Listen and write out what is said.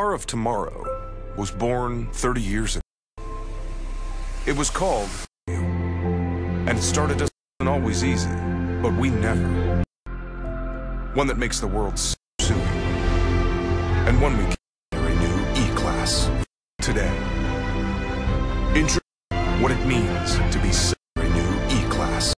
Star of Tomorrow was born 30 years ago. It was called and it started us not always easy, but we never. One that makes the world silly, And one we carry new E-Class today. Introduce what it means to be